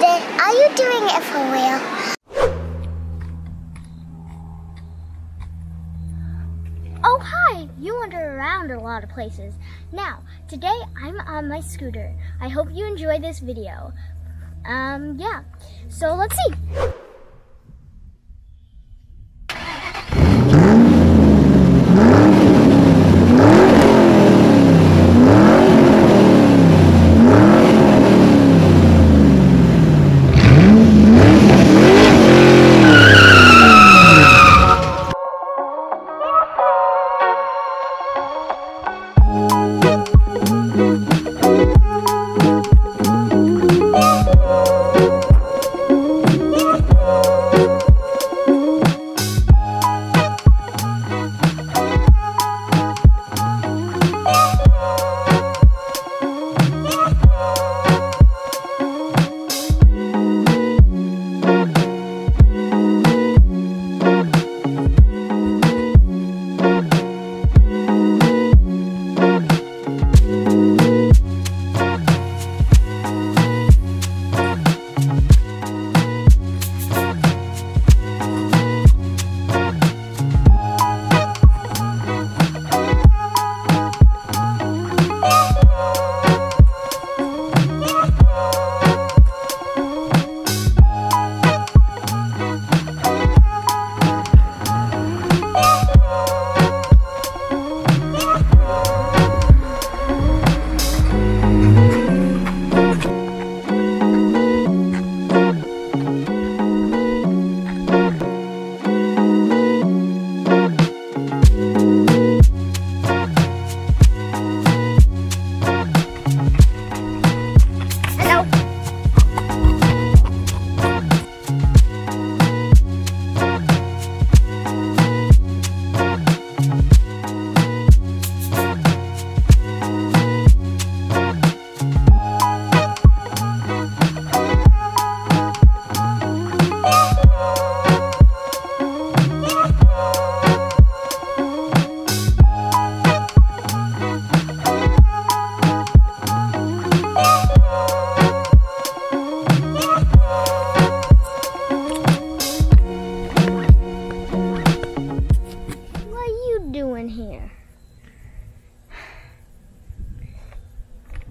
Are you doing it for real? Oh, hi! You wander around a lot of places. Now, today I'm on my scooter. I hope you enjoy this video. Um, yeah. So let's see.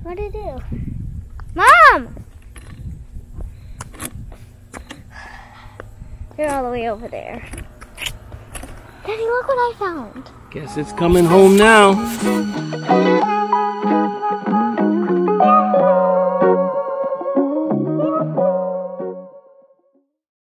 What'd it do? Mom! You're all the way over there. Daddy, look what I found. Guess it's coming home now.